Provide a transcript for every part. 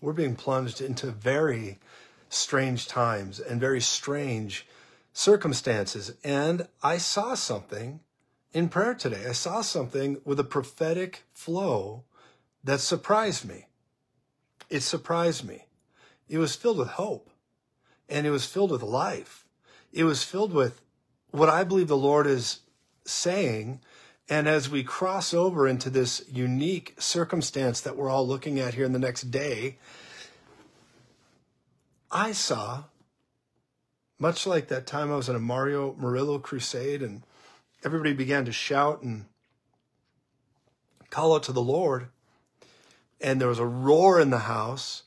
We're being plunged into very strange times and very strange circumstances. And I saw something in prayer today. I saw something with a prophetic flow that surprised me. It surprised me. It was filled with hope and it was filled with life. It was filled with what I believe the Lord is saying. And as we cross over into this unique circumstance that we're all looking at here in the next day, I saw, much like that time I was in a Mario Murillo crusade and everybody began to shout and call out to the Lord, and there was a roar in the house.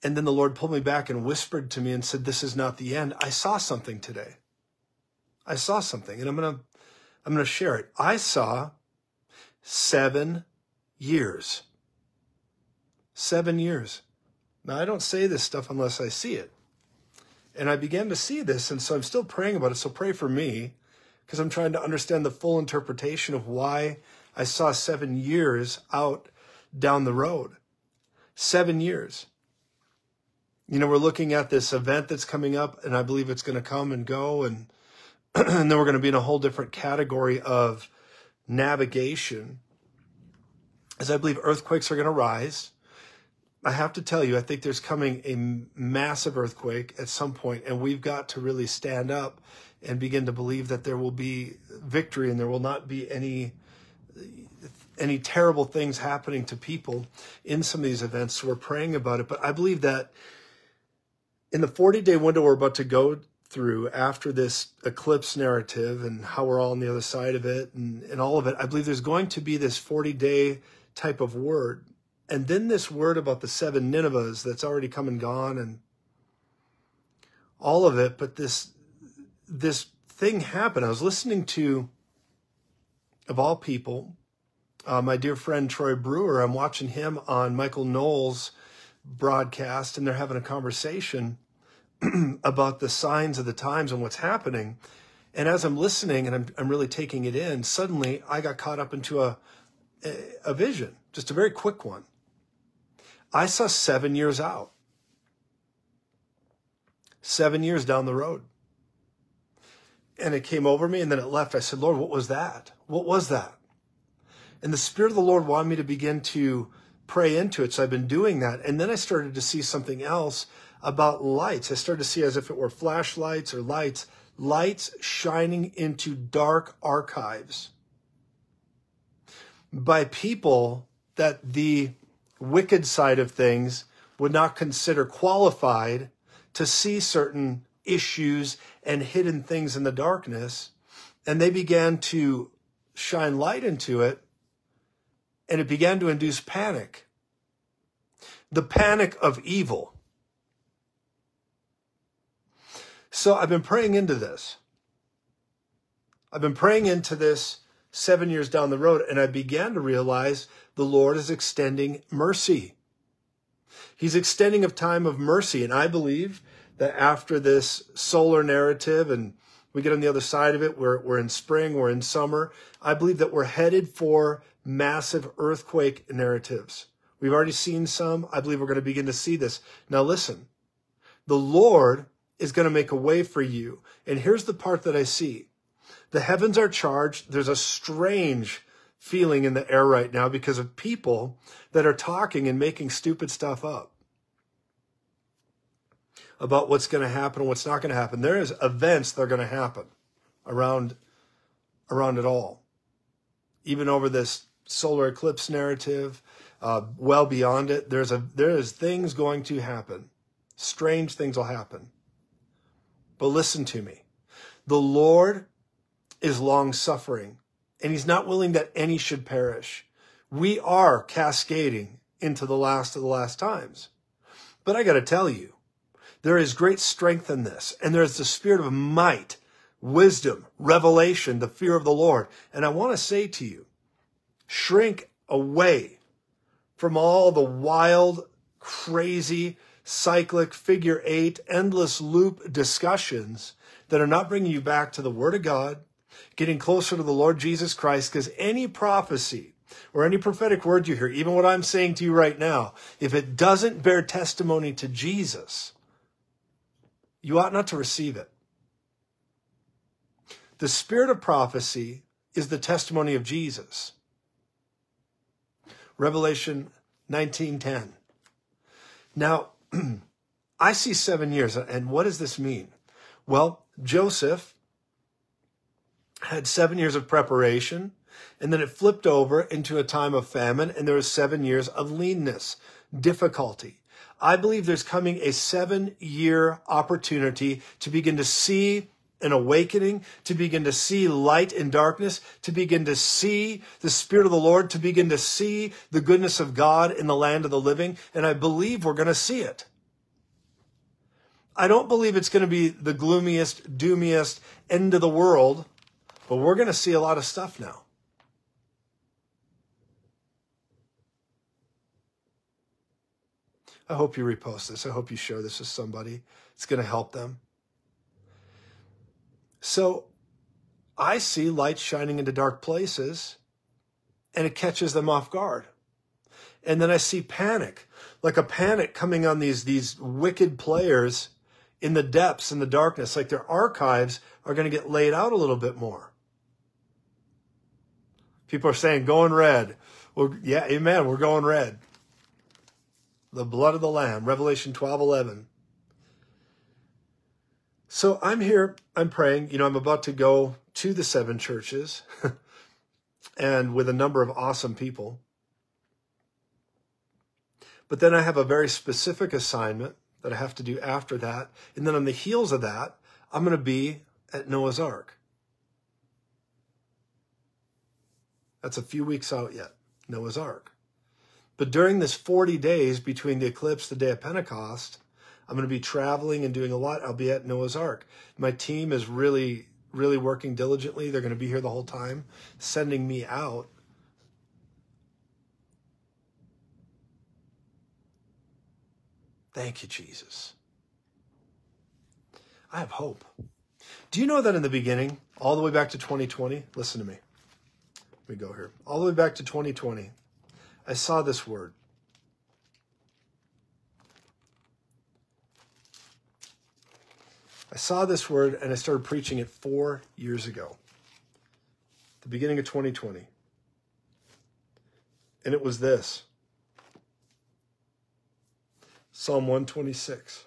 And then the Lord pulled me back and whispered to me and said, This is not the end. I saw something today. I saw something, and I'm going to I'm going to share it. I saw seven years. Seven years. Now, I don't say this stuff unless I see it. And I began to see this, and so I'm still praying about it. So pray for me because I'm trying to understand the full interpretation of why I saw seven years out down the road. Seven years. You know, we're looking at this event that's coming up, and I believe it's going to come and go, and, and then we're going to be in a whole different category of navigation. As I believe earthquakes are going to rise. I have to tell you, I think there's coming a massive earthquake at some point, and we've got to really stand up and begin to believe that there will be victory and there will not be any any terrible things happening to people in some of these events. So we're praying about it. But I believe that in the 40 day window we're about to go through after this eclipse narrative and how we're all on the other side of it and, and all of it, I believe there's going to be this 40 day type of word. And then this word about the seven Ninevehs that's already come and gone and all of it. But this, this thing happened. I was listening to, of all people, uh, my dear friend Troy Brewer. I'm watching him on Michael Knowles' broadcast, and they're having a conversation about the signs of the times and what's happening. And as I'm listening and I'm, I'm really taking it in, suddenly I got caught up into a, a vision, just a very quick one. I saw seven years out, seven years down the road. And it came over me and then it left. I said, Lord, what was that? What was that? And the Spirit of the Lord wanted me to begin to pray into it. So I've been doing that. And then I started to see something else about lights. I started to see as if it were flashlights or lights, lights shining into dark archives by people that the wicked side of things would not consider qualified to see certain issues and hidden things in the darkness. And they began to shine light into it and it began to induce panic. The panic of evil. So I've been praying into this. I've been praying into this seven years down the road, and I began to realize the Lord is extending mercy. He's extending a time of mercy, and I believe that after this solar narrative and we get on the other side of it, we're, we're in spring, we're in summer, I believe that we're headed for massive earthquake narratives. We've already seen some. I believe we're going to begin to see this. Now listen, the Lord is going to make a way for you. And here's the part that I see. The heavens are charged. There's a strange feeling in the air right now because of people that are talking and making stupid stuff up about what's going to happen and what's not going to happen. There is events that are going to happen around around it all. Even over this solar eclipse narrative, uh, well beyond it. There's a there is things going to happen. Strange things will happen. But listen to me. The Lord is long suffering, and he's not willing that any should perish. We are cascading into the last of the last times. But I got to tell you, there is great strength in this, and there is the spirit of might, wisdom, revelation, the fear of the Lord. And I want to say to you, Shrink away from all the wild, crazy, cyclic, figure eight, endless loop discussions that are not bringing you back to the Word of God, getting closer to the Lord Jesus Christ, because any prophecy or any prophetic word you hear, even what I'm saying to you right now, if it doesn't bear testimony to Jesus, you ought not to receive it. The spirit of prophecy is the testimony of Jesus. Revelation 19:10. Now, I see 7 years and what does this mean? Well, Joseph had 7 years of preparation and then it flipped over into a time of famine and there was 7 years of leanness, difficulty. I believe there's coming a 7-year opportunity to begin to see an awakening, to begin to see light in darkness, to begin to see the Spirit of the Lord, to begin to see the goodness of God in the land of the living. And I believe we're going to see it. I don't believe it's going to be the gloomiest, doomiest end of the world, but we're going to see a lot of stuff now. I hope you repost this. I hope you share this with somebody. It's going to help them. So I see light shining into dark places and it catches them off guard. And then I see panic, like a panic coming on these, these wicked players in the depths, in the darkness, like their archives are going to get laid out a little bit more. People are saying, going red. Well, yeah, amen. We're going red. The blood of the Lamb, Revelation 12 11. So I'm here, I'm praying. You know, I'm about to go to the seven churches and with a number of awesome people. But then I have a very specific assignment that I have to do after that. And then on the heels of that, I'm going to be at Noah's Ark. That's a few weeks out yet, Noah's Ark. But during this 40 days between the eclipse, the day of Pentecost, I'm going to be traveling and doing a lot. I'll be at Noah's Ark. My team is really, really working diligently. They're going to be here the whole time, sending me out. Thank you, Jesus. I have hope. Do you know that in the beginning, all the way back to 2020, listen to me. Let me go here. All the way back to 2020, I saw this word I saw this word and I started preaching it four years ago, the beginning of 2020. And it was this Psalm 126.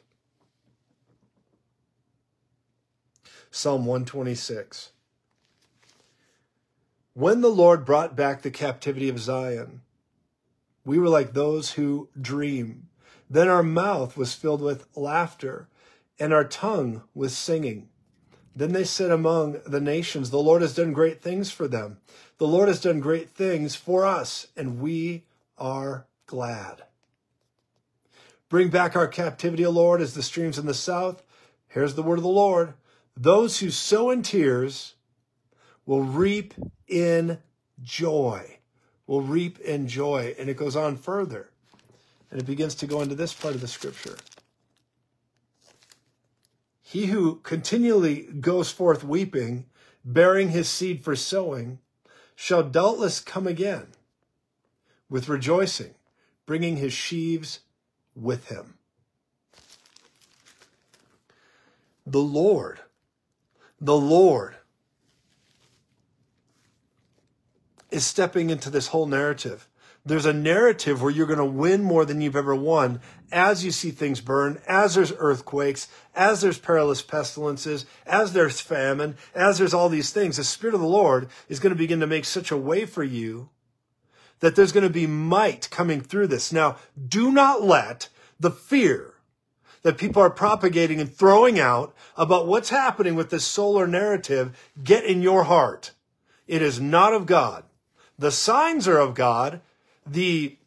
Psalm 126. When the Lord brought back the captivity of Zion, we were like those who dream. Then our mouth was filled with laughter and our tongue with singing. Then they said among the nations, The Lord has done great things for them. The Lord has done great things for us, and we are glad. Bring back our captivity, O Lord, as the streams in the south. Here's the word of the Lord. Those who sow in tears will reap in joy. Will reap in joy. And it goes on further. And it begins to go into this part of the scripture. He who continually goes forth weeping, bearing his seed for sowing, shall doubtless come again with rejoicing, bringing his sheaves with him. The Lord, the Lord is stepping into this whole narrative there's a narrative where you're going to win more than you've ever won as you see things burn, as there's earthquakes, as there's perilous pestilences, as there's famine, as there's all these things. The Spirit of the Lord is going to begin to make such a way for you that there's going to be might coming through this. Now, do not let the fear that people are propagating and throwing out about what's happening with this solar narrative get in your heart. It is not of God. The signs are of God the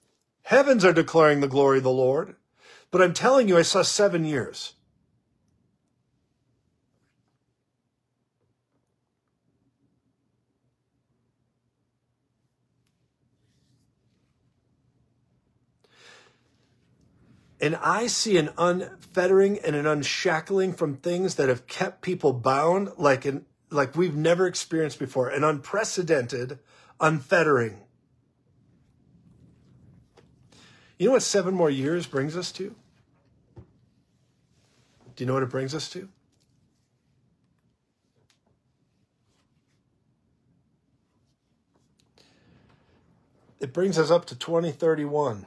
heavens are declaring the glory of the Lord. But I'm telling you, I saw seven years. And I see an unfettering and an unshackling from things that have kept people bound like an, like we've never experienced before, an unprecedented unfettering. You know what seven more years brings us to? Do you know what it brings us to? It brings us up to 2031.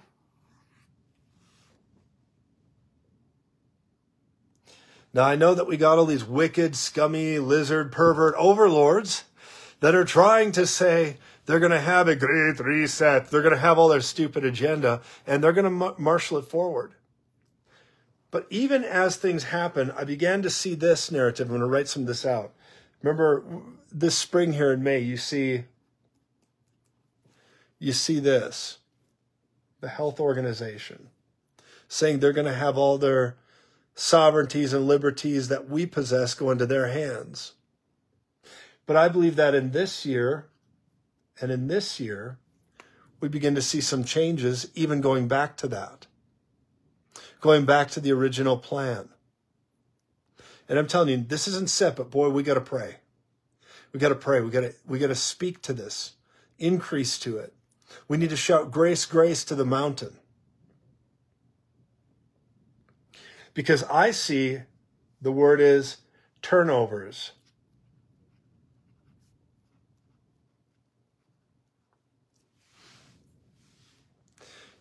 Now, I know that we got all these wicked, scummy, lizard, pervert overlords that are trying to say they're going to have a great reset. They're going to have all their stupid agenda and they're going to marshal it forward. But even as things happen, I began to see this narrative. I'm going to write some of this out. Remember this spring here in May, you see you see this. The health organization saying they're going to have all their sovereignties and liberties that we possess go into their hands. But I believe that in this year and in this year, we begin to see some changes, even going back to that going back to the original plan. And I'm telling you, this isn't set, but boy, we got to pray. We got to pray. We got to, we got to speak to this, increase to it. We need to shout grace, grace to the mountain. Because I see the word is turnovers.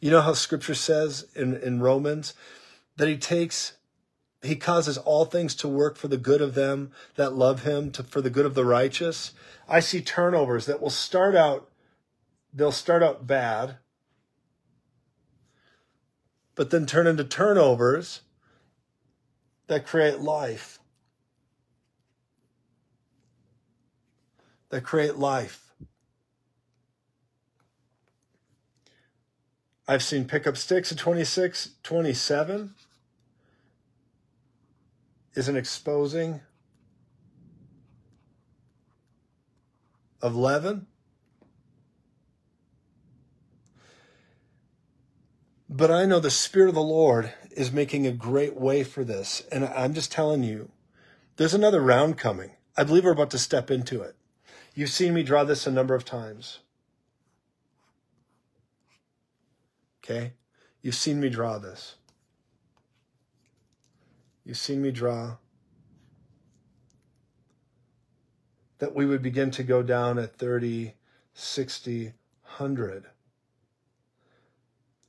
You know how scripture says in, in Romans that he takes, he causes all things to work for the good of them that love him, to, for the good of the righteous. I see turnovers that will start out, they'll start out bad, but then turn into turnovers that create life. That create life. I've seen pickup sticks at 26, 27 is an exposing of leaven. But I know the Spirit of the Lord is making a great way for this. And I'm just telling you, there's another round coming. I believe we're about to step into it. You've seen me draw this a number of times. Okay? You've seen me draw this. You've seen me draw that we would begin to go down at 30, 60, 100.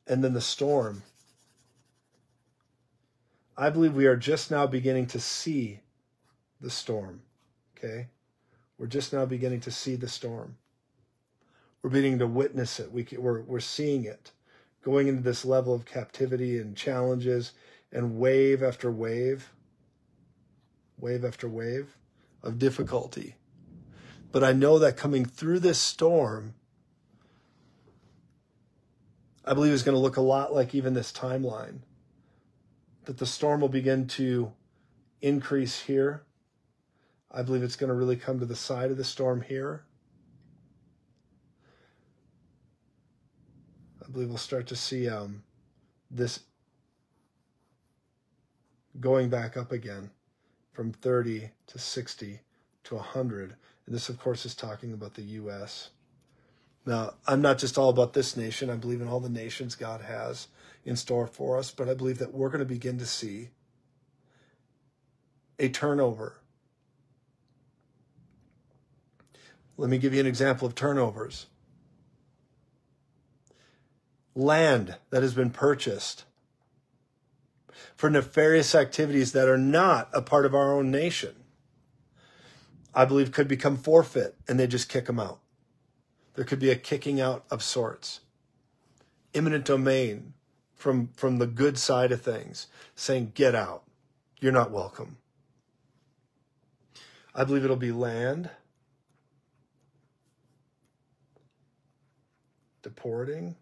And then the storm. I believe we are just now beginning to see the storm. Okay? We're just now beginning to see the storm. We're beginning to witness it. We, we're, we're seeing it going into this level of captivity and challenges and wave after wave, wave after wave of difficulty. But I know that coming through this storm, I believe is going to look a lot like even this timeline. That the storm will begin to increase here. I believe it's going to really come to the side of the storm here. I believe we'll start to see um, this going back up again from 30 to 60 to 100. And this, of course, is talking about the U.S. Now, I'm not just all about this nation. I believe in all the nations God has in store for us, but I believe that we're going to begin to see a turnover. Let me give you an example of turnovers land that has been purchased for nefarious activities that are not a part of our own nation, I believe could become forfeit and they just kick them out. There could be a kicking out of sorts. Eminent domain from, from the good side of things, saying, get out. You're not welcome. I believe it'll be land, deporting,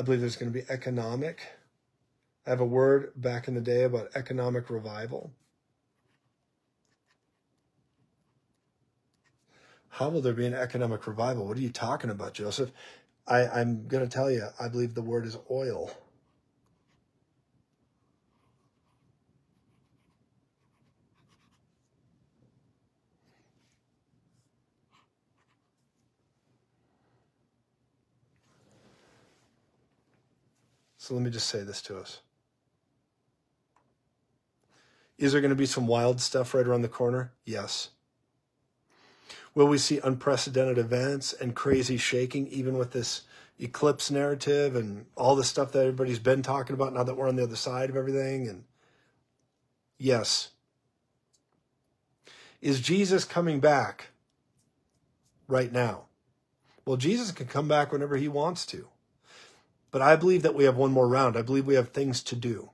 I believe there's going to be economic. I have a word back in the day about economic revival. How will there be an economic revival? What are you talking about, Joseph? I, I'm going to tell you, I believe the word is oil. So let me just say this to us. Is there going to be some wild stuff right around the corner? Yes. Will we see unprecedented events and crazy shaking, even with this eclipse narrative and all the stuff that everybody's been talking about now that we're on the other side of everything? And yes. Is Jesus coming back right now? Well, Jesus can come back whenever he wants to. But I believe that we have one more round. I believe we have things to do.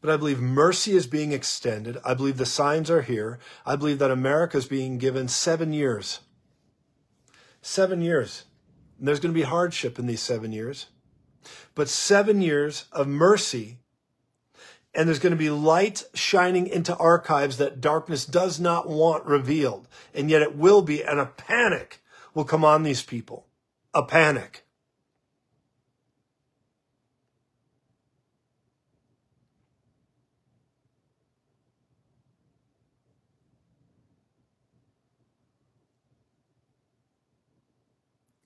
But I believe mercy is being extended. I believe the signs are here. I believe that America is being given seven years. Seven years. And there's going to be hardship in these seven years. But seven years of mercy. And there's going to be light shining into archives that darkness does not want revealed. And yet it will be. And a panic will come on these people. A panic.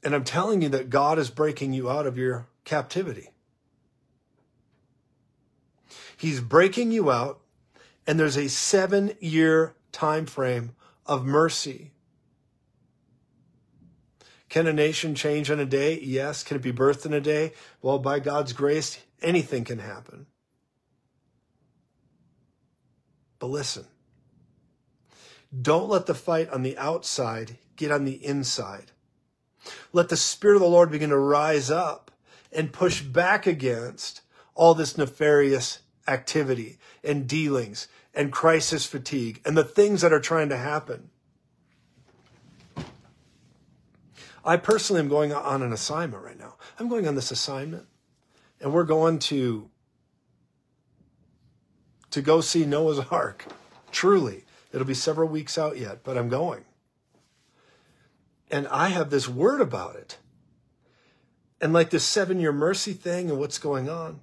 And I'm telling you that God is breaking you out of your captivity. He's breaking you out, and there's a seven year time frame of mercy. Can a nation change in a day? Yes. Can it be birthed in a day? Well, by God's grace, anything can happen. But listen, don't let the fight on the outside get on the inside. Let the Spirit of the Lord begin to rise up and push back against all this nefarious activity and dealings and crisis fatigue and the things that are trying to happen. I personally am going on an assignment right now. I'm going on this assignment and we're going to to go see Noah's Ark. Truly, it'll be several weeks out yet, but I'm going and I have this word about it. And like this seven year mercy thing and what's going on.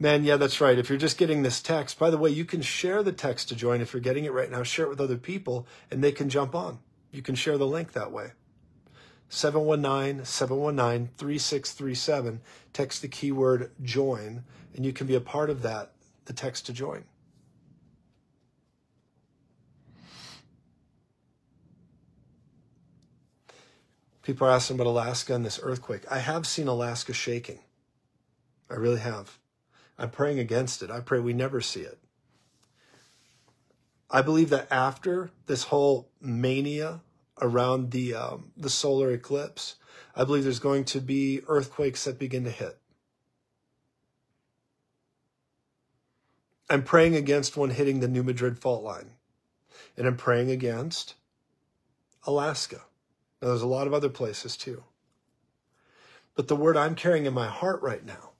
Man, yeah, that's right. If you're just getting this text, by the way, you can share the text to join. If you're getting it right now, share it with other people and they can jump on. You can share the link that way. 719 719 3637. Text the keyword join and you can be a part of that, the text to join. People are asking about Alaska and this earthquake. I have seen Alaska shaking. I really have. I'm praying against it. I pray we never see it. I believe that after this whole mania around the um, the solar eclipse, I believe there's going to be earthquakes that begin to hit. I'm praying against one hitting the New Madrid fault line, and I'm praying against Alaska. Now, there's a lot of other places too. But the word I'm carrying in my heart right now,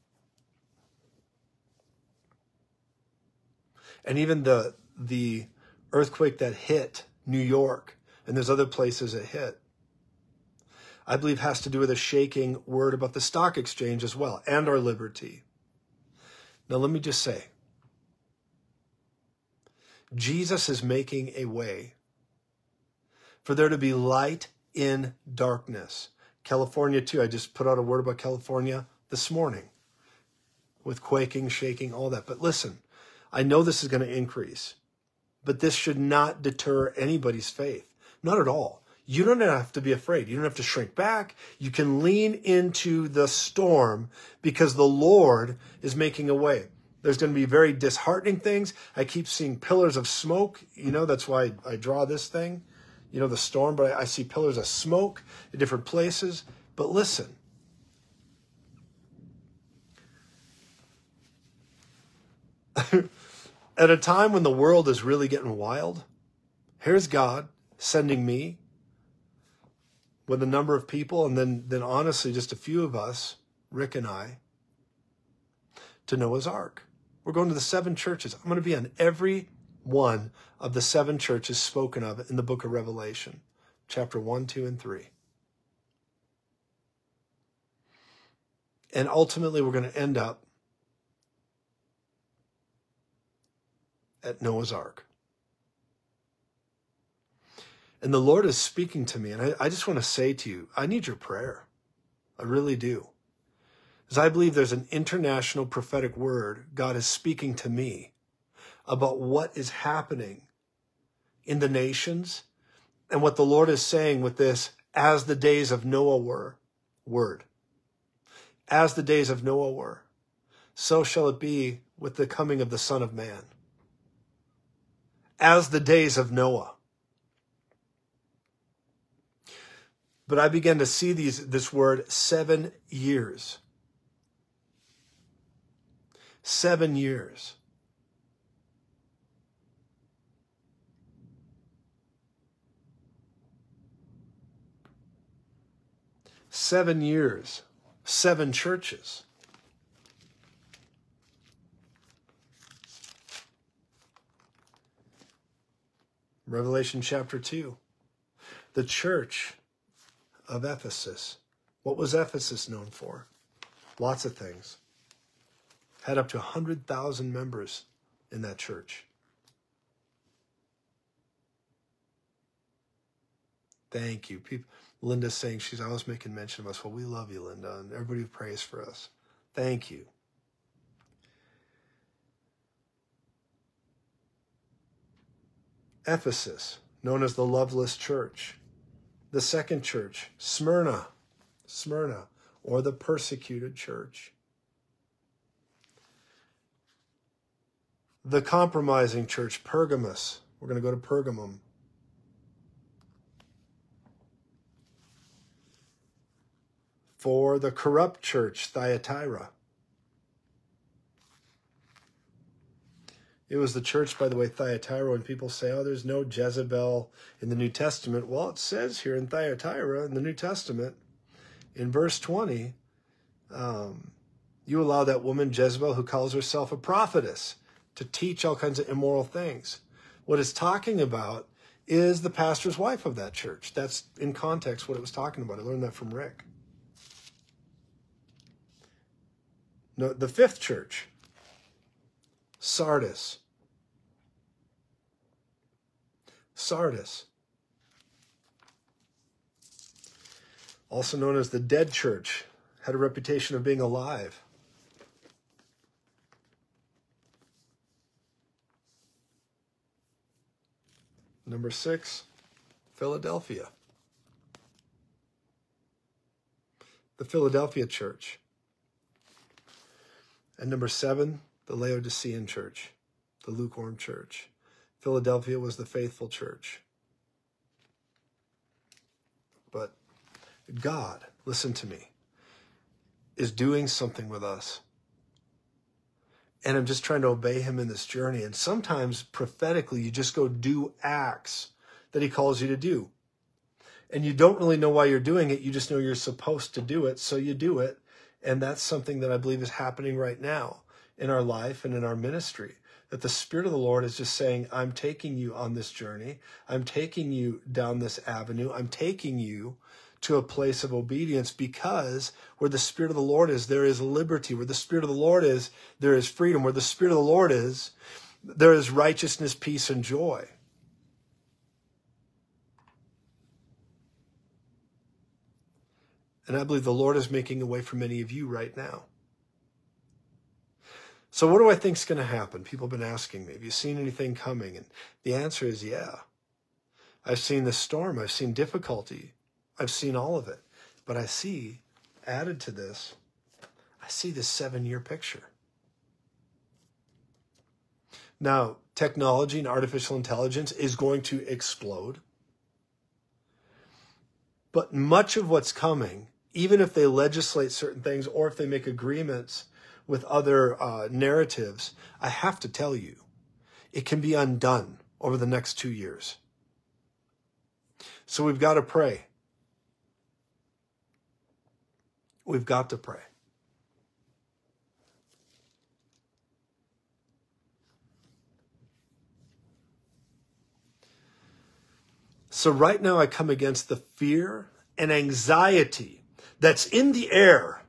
and even the, the earthquake that hit New York, and there's other places it hit, I believe has to do with a shaking word about the stock exchange as well and our liberty. Now, let me just say Jesus is making a way for there to be light in darkness. California, too. I just put out a word about California this morning with quaking, shaking, all that. But listen, I know this is going to increase, but this should not deter anybody's faith. Not at all. You don't have to be afraid. You don't have to shrink back. You can lean into the storm because the Lord is making a way. There's going to be very disheartening things. I keep seeing pillars of smoke. You know, that's why I draw this thing you know, the storm, but I, see pillars of smoke in different places. But listen, at a time when the world is really getting wild, here's God sending me with a number of people, and then, then honestly, just a few of us, Rick and I, to Noah's Ark. We're going to the seven churches. I'm going to be on every one of the seven churches spoken of in the book of Revelation, chapter 1, 2, and 3. And ultimately, we're going to end up at Noah's Ark. And the Lord is speaking to me. And I, I just want to say to you, I need your prayer. I really do. Because I believe there's an international prophetic word God is speaking to me about what is happening in the nations and what the Lord is saying with this as the days of Noah were word. As the days of Noah were, so shall it be with the coming of the Son of Man. As the days of Noah. But I began to see these, this word seven years. Seven years. Seven years, seven churches. Revelation chapter 2. The church of Ephesus. What was Ephesus known for? Lots of things. Had up to 100,000 members in that church. Thank you. People, Linda's saying she's always making mention of us. Well, we love you, Linda, and everybody who prays for us. Thank you. Ephesus, known as the loveless church. The second church, Smyrna, Smyrna, or the persecuted church. The compromising church, Pergamus. We're going to go to Pergamum. For the corrupt church, Thyatira. It was the church, by the way, Thyatira, when people say, oh, there's no Jezebel in the New Testament. Well, it says here in Thyatira, in the New Testament, in verse 20, um, you allow that woman, Jezebel, who calls herself a prophetess, to teach all kinds of immoral things. What it's talking about is the pastor's wife of that church. That's in context what it was talking about. I learned that from Rick. No, the fifth church, Sardis. Sardis. Also known as the dead church, had a reputation of being alive. Number six, Philadelphia. The Philadelphia church. And number seven, the Laodicean church, the lukewarm church. Philadelphia was the faithful church. But God, listen to me, is doing something with us. And I'm just trying to obey him in this journey. And sometimes prophetically, you just go do acts that he calls you to do. And you don't really know why you're doing it. You just know you're supposed to do it. So you do it. And that's something that I believe is happening right now in our life and in our ministry. That the Spirit of the Lord is just saying, I'm taking you on this journey. I'm taking you down this avenue. I'm taking you to a place of obedience because where the Spirit of the Lord is, there is liberty. Where the Spirit of the Lord is, there is freedom. Where the Spirit of the Lord is, there is righteousness, peace, and joy. And I believe the Lord is making a way for many of you right now. So, what do I think is going to happen? People have been asking me, have you seen anything coming? And the answer is yeah. I've seen the storm, I've seen difficulty, I've seen all of it. But I see, added to this, I see this seven year picture. Now, technology and artificial intelligence is going to explode. But much of what's coming, even if they legislate certain things or if they make agreements with other uh, narratives, I have to tell you, it can be undone over the next two years. So we've got to pray. We've got to pray. So, right now, I come against the fear and anxiety that's in the air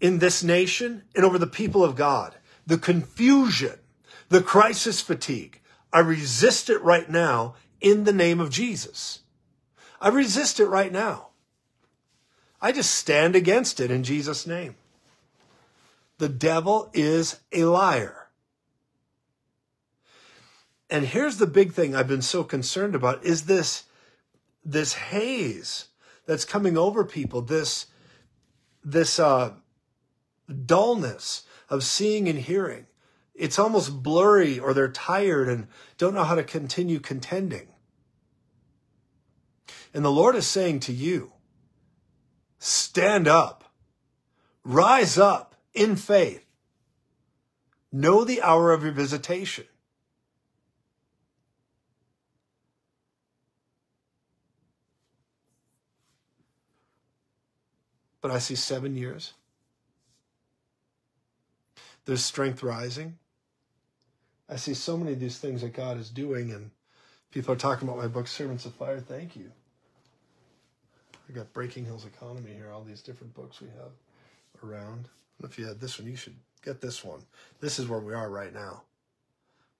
in this nation and over the people of God. The confusion, the crisis fatigue. I resist it right now in the name of Jesus. I resist it right now. I just stand against it in Jesus' name. The devil is a liar. And here's the big thing I've been so concerned about is this, this haze that's coming over people, this, this, uh, dullness of seeing and hearing. It's almost blurry or they're tired and don't know how to continue contending. And the Lord is saying to you, stand up, rise up in faith. Know the hour of your visitation. But I see seven years. There's strength rising. I see so many of these things that God is doing, and people are talking about my book, Servants of Fire. Thank you. I got Breaking Hell's Economy here, all these different books we have around. If you had this one, you should get this one. This is where we are right now.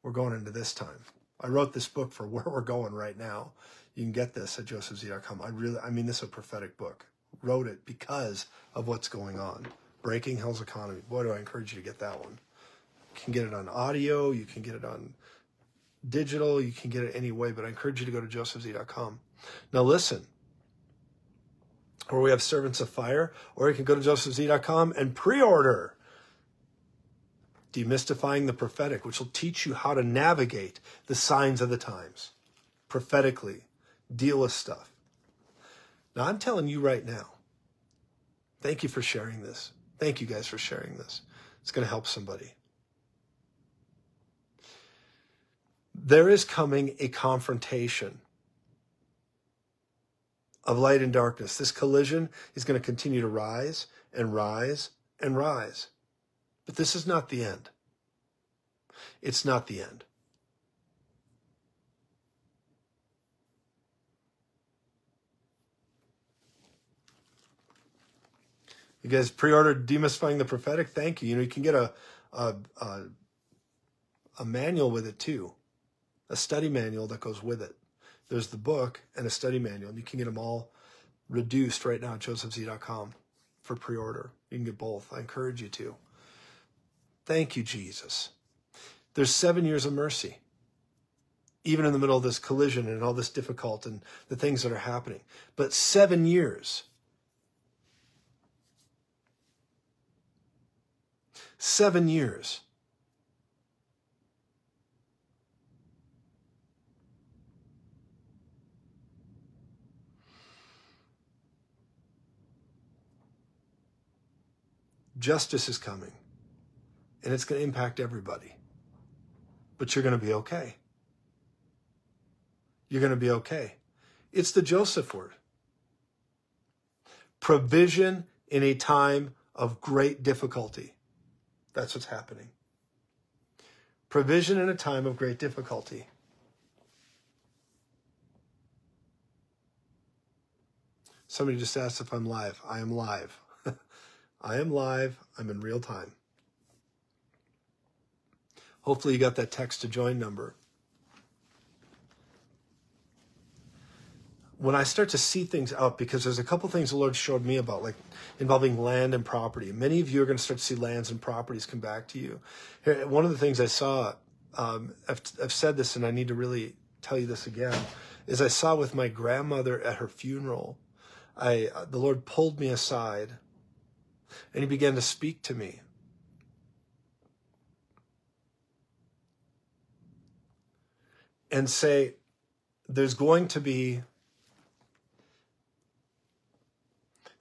We're going into this time. I wrote this book for where we're going right now. You can get this at josephz.com. I really, I mean, this is a prophetic book. Wrote it because of what's going on. Breaking Hell's Economy. Boy, do I encourage you to get that one. You can get it on audio. You can get it on digital. You can get it any way, but I encourage you to go to josephz.com. Now listen, or we have Servants of Fire, or you can go to josephz.com and pre-order Demystifying the Prophetic, which will teach you how to navigate the signs of the times prophetically, deal with stuff. Now, I'm telling you right now, thank you for sharing this. Thank you guys for sharing this. It's going to help somebody. There is coming a confrontation of light and darkness. This collision is going to continue to rise and rise and rise. But this is not the end. It's not the end. You guys pre-ordered Demystifying the Prophetic? Thank you. You know, you can get a, a, a, a manual with it too, a study manual that goes with it. There's the book and a study manual. And you can get them all reduced right now at josephz.com for pre-order. You can get both. I encourage you to. Thank you, Jesus. There's seven years of mercy, even in the middle of this collision and all this difficult and the things that are happening. But seven years. Seven years Justice is coming, and it's going to impact everybody. But you're going to be okay. You're going to be okay. It's the Joseph word provision in a time of great difficulty. That's what's happening. Provision in a time of great difficulty. Somebody just asked if I'm live. I am live. I am live. I'm in real time. Hopefully, you got that text to join number. When I start to see things out, because there's a couple things the Lord showed me about, like involving land and property. Many of you are going to start to see lands and properties come back to you. One of the things I saw, um, I've, I've said this and I need to really tell you this again, is I saw with my grandmother at her funeral, I the Lord pulled me aside and he began to speak to me. And say, there's going to be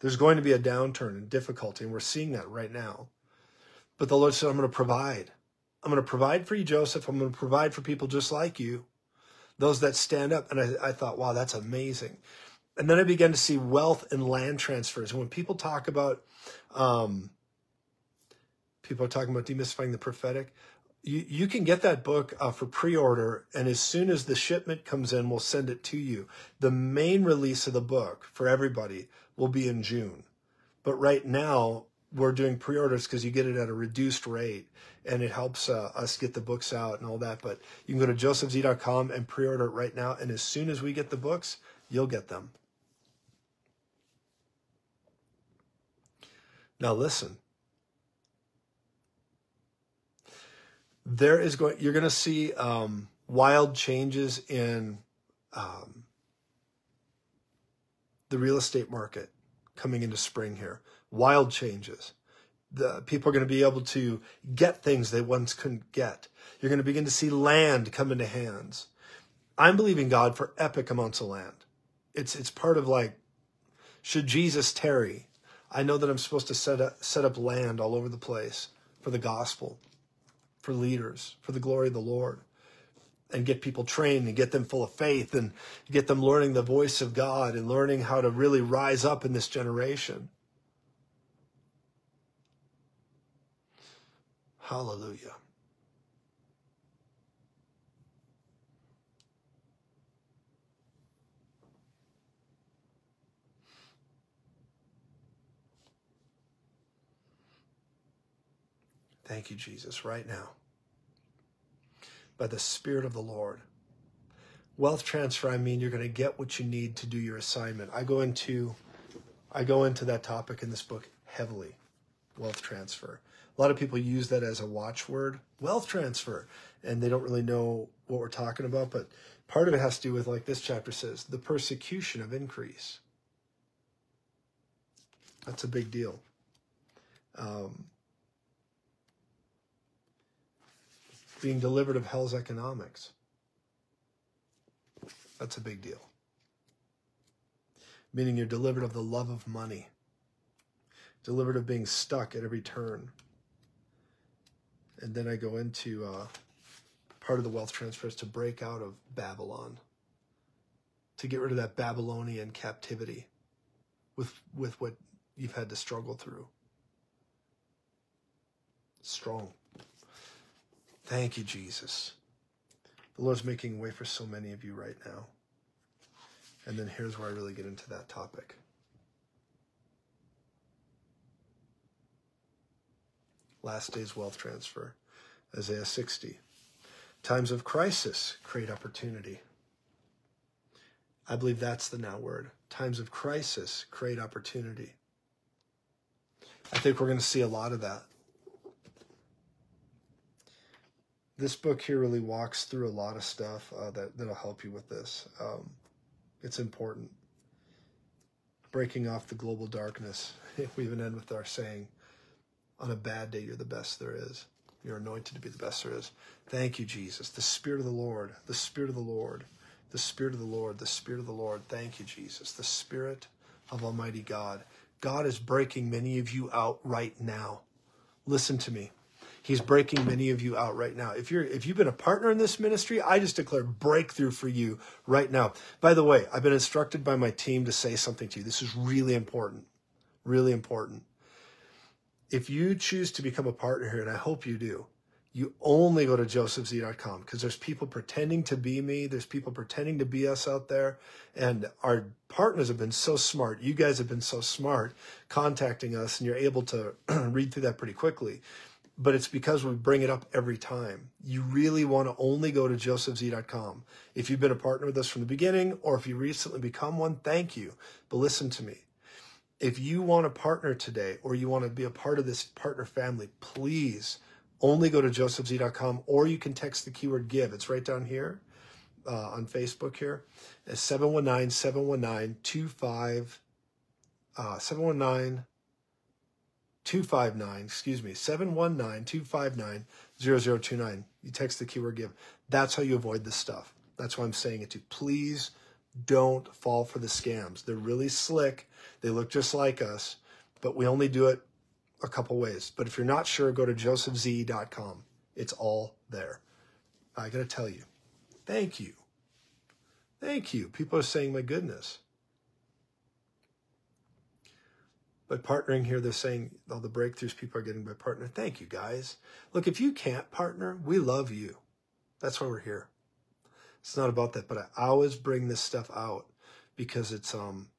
there's going to be a downturn and difficulty, and we're seeing that right now. But the Lord said, I'm going to provide. I'm going to provide for you, Joseph. I'm going to provide for people just like you, those that stand up. And I, I thought, wow, that's amazing. And then I began to see wealth and land transfers. And when people talk about um, people are talking about demystifying the prophetic. You, you can get that book uh, for pre-order, and as soon as the shipment comes in, we'll send it to you. The main release of the book for everybody will be in June. But right now, we're doing pre-orders because you get it at a reduced rate and it helps uh, us get the books out and all that. But you can go to josephz.com and pre-order it right now and as soon as we get the books you'll get them. Now listen. There is going you're going to see um, wild changes in um, the real estate market coming into spring here. Wild changes. The people are going to be able to get things they once couldn't get. You're going to begin to see land come into hands. I'm believing God for epic amounts of land. It's it's part of like, should Jesus tarry? I know that I'm supposed to set up set up land all over the place for the gospel, for leaders, for the glory of the Lord, and get people trained and get them full of faith and get them learning the voice of God and learning how to really rise up in this generation. Hallelujah. Thank you, Jesus, right now. By the Spirit of the Lord. Wealth transfer, I mean you're going to get what you need to do your assignment. I go into I go into that topic in this book heavily. Wealth transfer. A lot of people use that as a watchword, wealth transfer, and they don't really know what we're talking about, but part of it has to do with like this chapter says, the persecution of increase. That's a big deal. Um, being delivered of hell's economics. That's a big deal. Meaning you're delivered of the love of money, delivered of being stuck at every turn. And then I go into uh, part of the wealth transfer is to break out of Babylon, to get rid of that Babylonian captivity with, with what you've had to struggle through. Strong. Thank you, Jesus. The Lord's making way for so many of you right now. And then here's where I really get into that topic. Last day's wealth transfer, Isaiah 60. Times of crisis create opportunity. I believe that's the now word. Times of crisis create opportunity. I think we're going to see a lot of that this book here really walks through a lot of stuff uh, that that'll help you with this. Um, it's important. Breaking off the global darkness. We even end with our saying, "On a bad day, you're the best there is. You're anointed to be the best there is." Thank you, Jesus. The Spirit of the Lord. The Spirit of the Lord. The Spirit of the Lord. The Spirit of the Lord. Thank you, Jesus. The Spirit of Almighty God. God is breaking many of you out right now. Listen to me. He's breaking many of you out right now. If you're if you've been a partner in this ministry, I just declare breakthrough for you right now. By the way, I've been instructed by my team to say something to you. This is really important. Really important. If you choose to become a partner here, and I hope you do, you only go to josephz.com because there's people pretending to be me. There's people pretending to be us out there. And our partners have been so smart. You guys have been so smart contacting us, and you're able to read through that pretty quickly but it's because we bring it up every time. You really want to only go to josephz.com. If you've been a partner with us from the beginning, or if you recently become one, thank you. But listen to me. If you want to partner today, or you want to be a part of this partner family, please only go to josephz.com, or you can text the keyword give. It's right down here uh, on Facebook here. It's 719 719 25 uh, 719 259, excuse me, 719-259-0029. You text the keyword give. That's how you avoid this stuff. That's why I'm saying it to please don't fall for the scams. They're really slick. They look just like us, but we only do it a couple ways. But if you're not sure, go to josephz.com. It's all there. I got to tell you, thank you. Thank you. People are saying, my goodness. By partnering here, they're saying all the breakthroughs people are getting by partner. Thank you, guys. Look, if you can't partner, we love you. That's why we're here. It's not about that, but I always bring this stuff out because it's um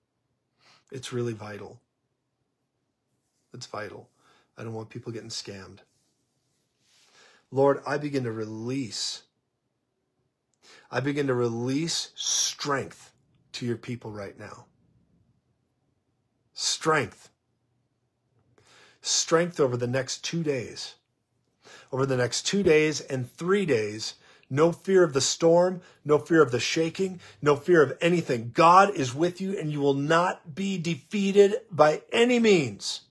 it's really vital. It's vital. I don't want people getting scammed. Lord, I begin to release. I begin to release strength to your people right now. Strength strength over the next two days. Over the next two days and three days, no fear of the storm, no fear of the shaking, no fear of anything. God is with you and you will not be defeated by any means.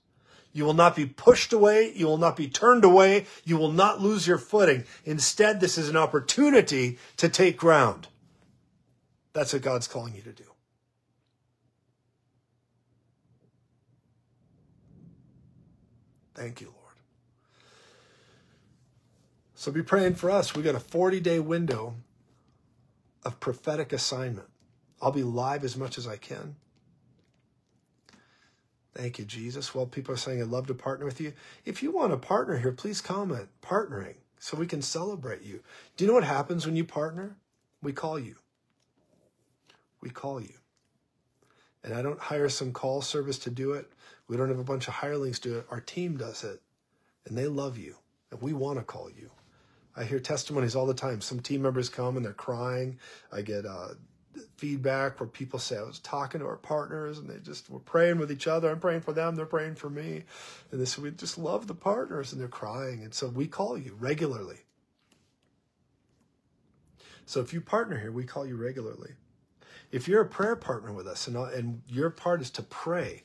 You will not be pushed away. You will not be turned away. You will not lose your footing. Instead, this is an opportunity to take ground. That's what God's calling you to do. Thank you, Lord. So be praying for us. We got a 40 day window of prophetic assignment. I'll be live as much as I can. Thank you, Jesus. Well, people are saying, I'd love to partner with you. If you want to partner here, please comment partnering so we can celebrate you. Do you know what happens when you partner? We call you. We call you. And I don't hire some call service to do it. We don't have a bunch of hirelings do it. Our team does it. And they love you. And we want to call you. I hear testimonies all the time. Some team members come and they're crying. I get uh, feedback where people say, I was talking to our partners and they just were praying with each other. I'm praying for them. They're praying for me. And they said, we just love the partners and they're crying. And so we call you regularly. So if you partner here, we call you regularly. If you're a prayer partner with us and, and your part is to pray,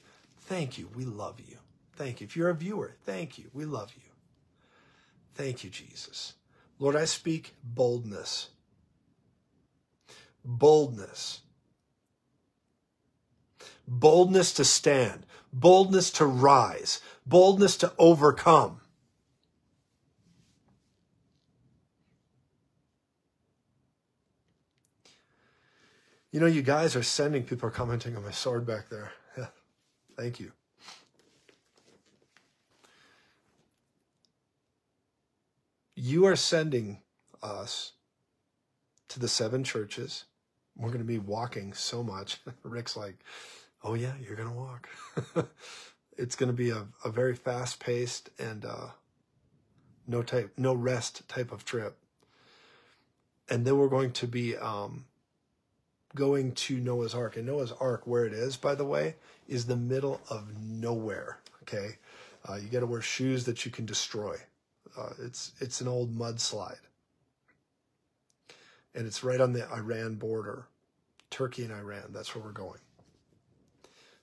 thank you. We love you. Thank you. If you're a viewer, thank you. We love you. Thank you, Jesus. Lord, I speak boldness. Boldness. Boldness to stand. Boldness to rise. Boldness to overcome. You know, you guys are sending, people are commenting on my sword back there. Thank you. you are sending us to the seven churches. We're going to be walking so much. Rick's like, oh, yeah, you're going to walk. it's going to be a, a very fast paced and uh, no type, no rest type of trip. And then we're going to be um, going to Noah's Ark. And Noah's Ark, where it is, by the way, is the middle of nowhere. Okay. Uh, you got to wear shoes that you can destroy. Uh, it's it's an old mudslide, and it's right on the Iran border, Turkey and Iran. That's where we're going.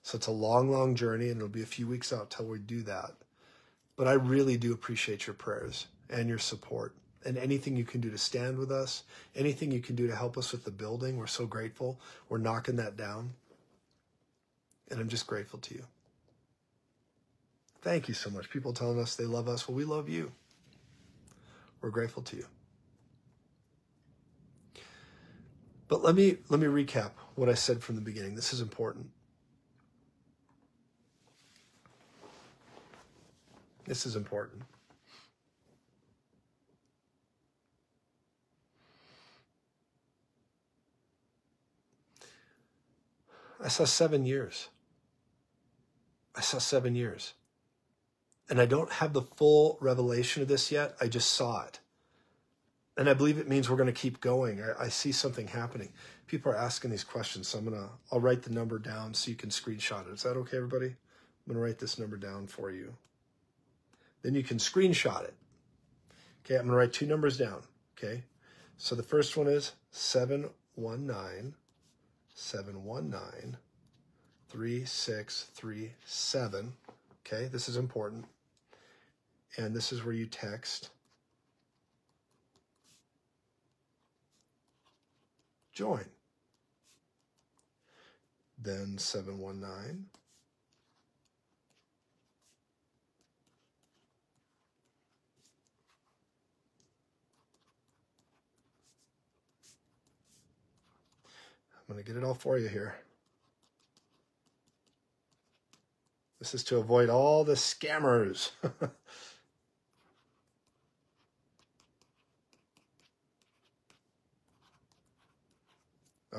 So it's a long, long journey, and it'll be a few weeks out till we do that. But I really do appreciate your prayers and your support and anything you can do to stand with us, anything you can do to help us with the building. We're so grateful. We're knocking that down. And I'm just grateful to you. Thank you so much. People telling us they love us. Well, we love you. We're grateful to you. But let me let me recap what I said from the beginning. This is important. This is important. I saw seven years. I saw seven years. And I don't have the full revelation of this yet. I just saw it. And I believe it means we're going to keep going. I, I see something happening. People are asking these questions. So I'm going to, I'll write the number down so you can screenshot it. Is that okay, everybody? I'm going to write this number down for you. Then you can screenshot it. Okay, I'm going to write two numbers down. Okay, so the first one is 719 719 3637. Okay, this is important and this is where you text join. Then 719 I'm going to get it all for you here. This is to avoid all the scammers.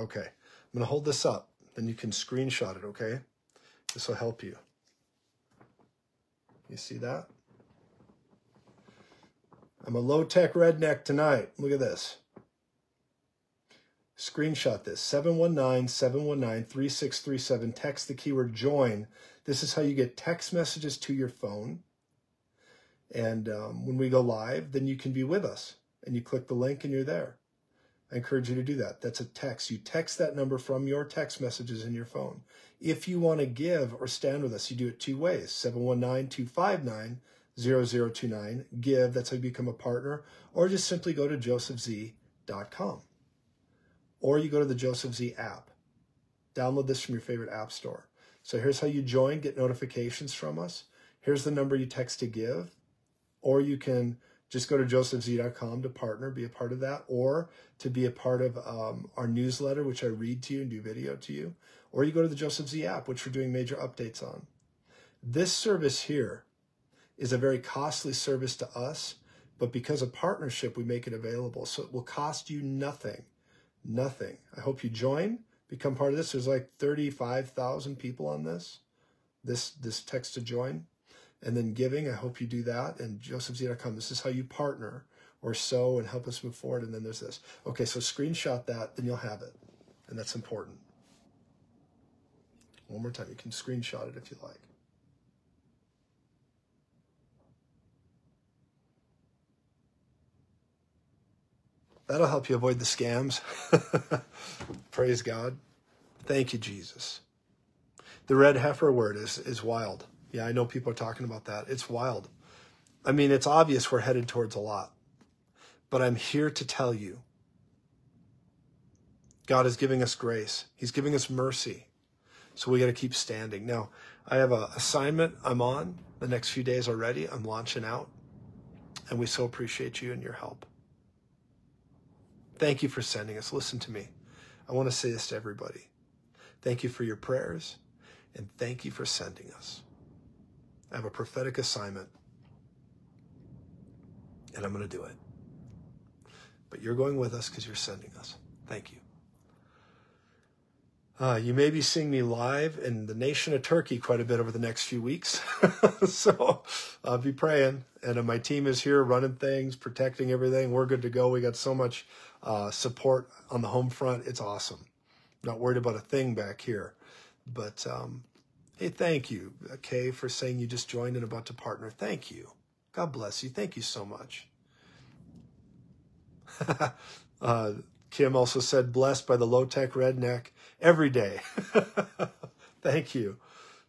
Okay, I'm going to hold this up. Then you can screenshot it, okay? This will help you. You see that? I'm a low-tech redneck tonight. Look at this. Screenshot this, 719-719-3637. Text the keyword join. This is how you get text messages to your phone, And um, when we go live, then you can be with us. And you click the link and you're there. I encourage you to do that. That's a text. You text that number from your text messages in your phone. If you want to give or stand with us, you do it two ways 719 259 0029. Give, that's how you become a partner. Or just simply go to josephz.com. Or you go to the Joseph Z app. Download this from your favorite app store. So here's how you join, get notifications from us. Here's the number you text to give. Or you can just go to josephz.com to partner, be a part of that, or to be a part of um, our newsletter, which I read to you and do video to you. Or you go to the Joseph Z app, which we're doing major updates on. This service here is a very costly service to us, but because of partnership, we make it available. So it will cost you nothing. Nothing. I hope you join, become part of this. There's like 35,000 people on this, this, this text to join and then giving. I hope you do that. And josephz.com, this is how you partner or sow and help us move forward. And then there's this. Okay, so screenshot that, then you'll have it. And that's important. One more time, you can screenshot it if you like. That'll help you avoid the scams. Praise God. Thank you, Jesus. The red heifer word is, is wild. Yeah, I know people are talking about that. It's wild. I mean, it's obvious we're headed towards a lot. But I'm here to tell you God is giving us grace, He's giving us mercy. So we got to keep standing. Now, I have an assignment I'm on the next few days already. I'm launching out. And we so appreciate you and your help. Thank you for sending us. Listen to me. I want to say this to everybody. Thank you for your prayers and thank you for sending us. I have a prophetic assignment, and I'm going to do it. But you're going with us because you're sending us. Thank you. Uh, you may be seeing me live in the nation of Turkey quite a bit over the next few weeks. so I'll be praying. And uh, my team is here running things, protecting everything. We're good to go. We got so much uh, support on the home front. It's awesome. Not worried about a thing back here. But um, Hey, thank you, Kay, for saying you just joined and about to partner. Thank you. God bless you. Thank you so much. uh, Kim also said, blessed by the low tech redneck every day. thank you.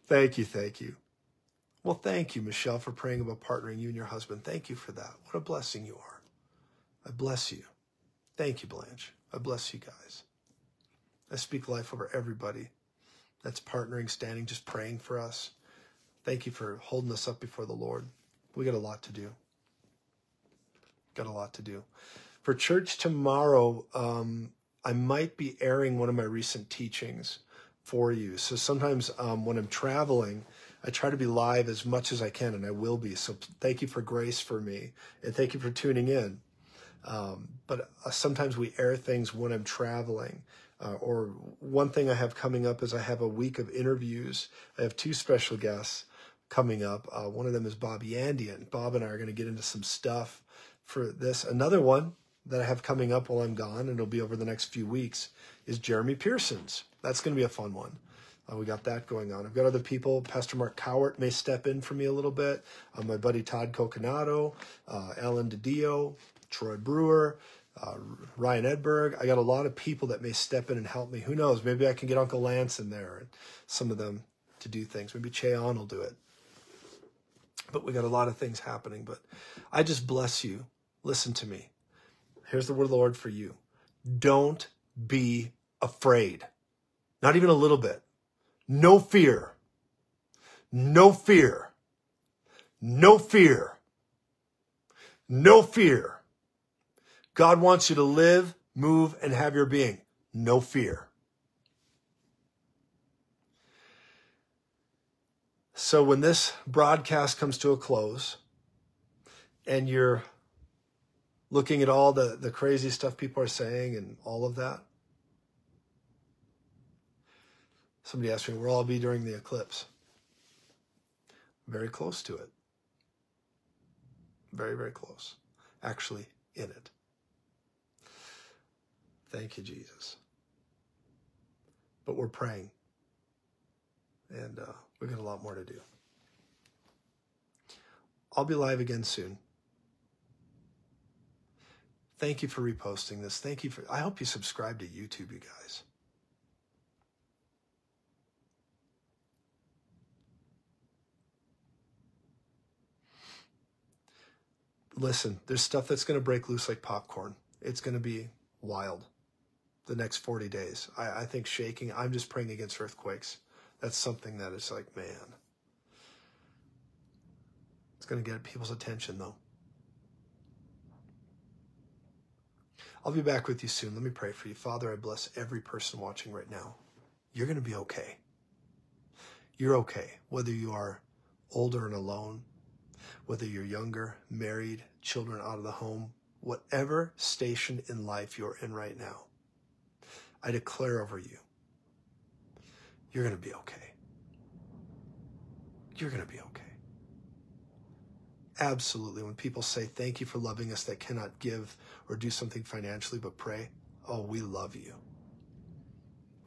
Thank you. Thank you. Well, thank you, Michelle, for praying about partnering you and your husband. Thank you for that. What a blessing you are. I bless you. Thank you, Blanche. I bless you guys. I speak life over everybody that's partnering, standing, just praying for us. Thank you for holding us up before the Lord. We got a lot to do. Got a lot to do. For church tomorrow, um, I might be airing one of my recent teachings for you. So sometimes um, when I'm traveling, I try to be live as much as I can, and I will be. So thank you for grace for me, and thank you for tuning in. Um, but uh, sometimes we air things when I'm traveling. Uh, or one thing I have coming up is I have a week of interviews. I have two special guests coming up. Uh, one of them is Bobby Andian. Bob and I are going to get into some stuff for this. Another one that I have coming up while I'm gone, and it'll be over the next few weeks, is Jeremy Pearsons. That's going to be a fun one. Uh, we got that going on. I've got other people. Pastor Mark Cowart may step in for me a little bit. Uh, my buddy Todd Coconato, uh, Alan DiDio, Troy Brewer, uh, Ryan Edberg. I got a lot of people that may step in and help me. Who knows? Maybe I can get Uncle Lance in there and some of them to do things. Maybe Cheon will do it. But we got a lot of things happening. But I just bless you. Listen to me. Here's the word of the Lord for you. Don't be afraid. Not even a little bit. No fear. No fear. No fear. No fear. God wants you to live, move, and have your being. No fear. So when this broadcast comes to a close and you're looking at all the, the crazy stuff people are saying and all of that, somebody asked me, where I'll be during the eclipse. Very close to it. Very, very close. Actually, in it. Thank you, Jesus. But we're praying, and uh, we've got a lot more to do. I'll be live again soon. Thank you for reposting this. Thank you for, I hope you subscribe to YouTube, you guys. Listen, there's stuff that's going to break loose like popcorn. It's going to be wild the next 40 days. I, I think shaking, I'm just praying against earthquakes. That's something that is like, man, it's going to get people's attention though. I'll be back with you soon. Let me pray for you. Father, I bless every person watching right now. You're going to be okay. You're okay, whether you are older and alone, whether you're younger, married, children out of the home, whatever station in life you're in right now. I declare over you, you're going to be okay. You're going to be okay. Absolutely. When people say, thank you for loving us that cannot give or do something financially but pray, oh, we love you.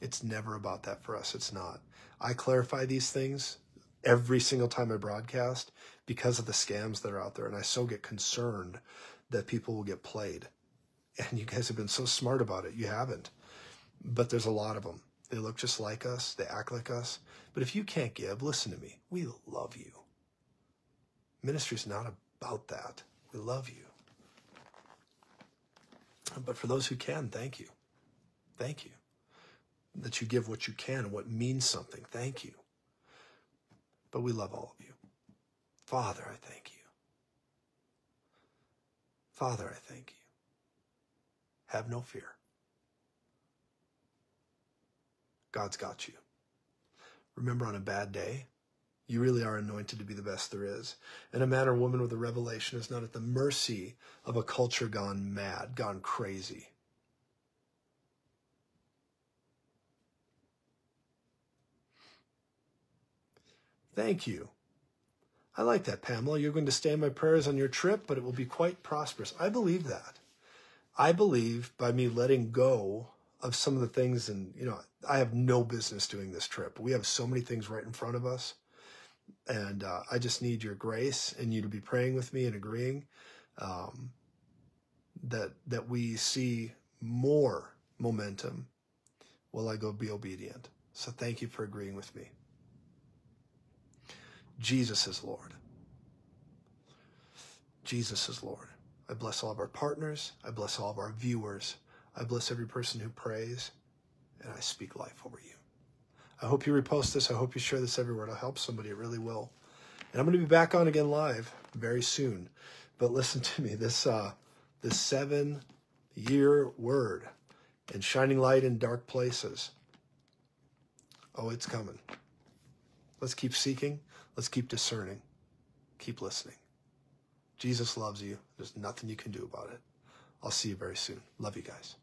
It's never about that for us. It's not. I clarify these things every single time I broadcast because of the scams that are out there. And I so get concerned that people will get played. And you guys have been so smart about it. You haven't but there's a lot of them. They look just like us, they act like us. But if you can't give, listen to me. We love you. Ministry is not about that. We love you. But for those who can, thank you. Thank you. That you give what you can, what means something. Thank you. But we love all of you. Father, I thank you. Father, I thank you. Have no fear. God's got you. Remember, on a bad day, you really are anointed to be the best there is. And a man or woman with a revelation is not at the mercy of a culture gone mad, gone crazy. Thank you. I like that, Pamela. You're going to stay in my prayers on your trip, but it will be quite prosperous. I believe that. I believe by me letting go of some of the things and you know i have no business doing this trip we have so many things right in front of us and uh, i just need your grace and you to be praying with me and agreeing um, that that we see more momentum while i go be obedient. So thank you for agreeing with me. Jesus is lord. Jesus is lord. I bless all of our partners. I bless all of our viewers. I bless every person who prays, and I speak life over you. I hope you repost this. I hope you share this everywhere. It'll help somebody. It really will. And I'm going to be back on again live very soon. But listen to me. This uh, this seven year word and shining light in dark places. Oh, it's coming. Let's keep seeking. Let's keep discerning. Keep listening. Jesus loves you. There's nothing you can do about it. I'll see you very soon. Love you guys.